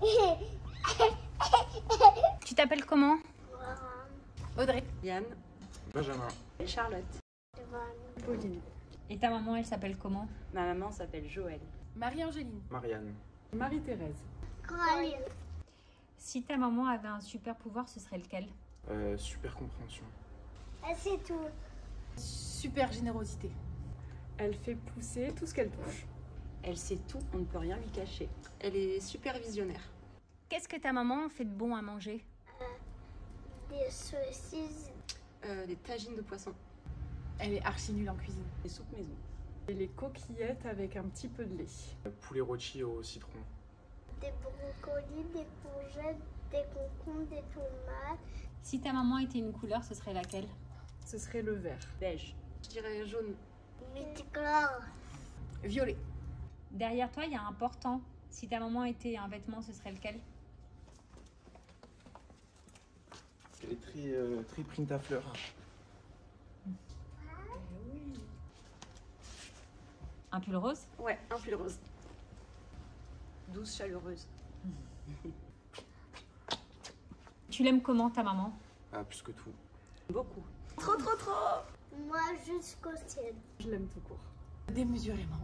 Tu t'appelles comment Audrey. Yann, Benjamin. et Charlotte. Pauline. Et ta maman, elle s'appelle comment Ma maman s'appelle Joël. Marie-Angéline. Marianne. Marie-Thérèse. Coralie. Si ta maman avait un super pouvoir, ce serait lequel Euh, super compréhension. C'est tout. Super générosité. Elle fait pousser tout ce qu'elle touche. Elle sait tout, on ne peut rien lui cacher. Elle est super visionnaire. Qu'est-ce que ta maman fait de bon à manger? Des saucisses. Euh, des tagines de poisson. Elle est archi nulle en cuisine. Les soupes maison. Et les coquillettes avec un petit peu de lait. Euh, Poulet rôti au citron. Des brocolis, des courgettes, des concombres, des tomates. Si ta maman était une couleur, ce serait laquelle? Ce serait le vert. Beige. Je dirais jaune. Multicolores. Violet. Derrière toi, il y a un portant. Si ta maman était un vêtement, ce serait lequel? Elle est très, euh, print à fleurs. Un pull rose? Ouais, un pull rose. Douce, chaleureuse. Tu l'aimes comment, ta maman? Ah, plus que tout. Beaucoup. Trop, trop, trop Moi jusqu'au ciel. Je l'aime tout court. Démesurément.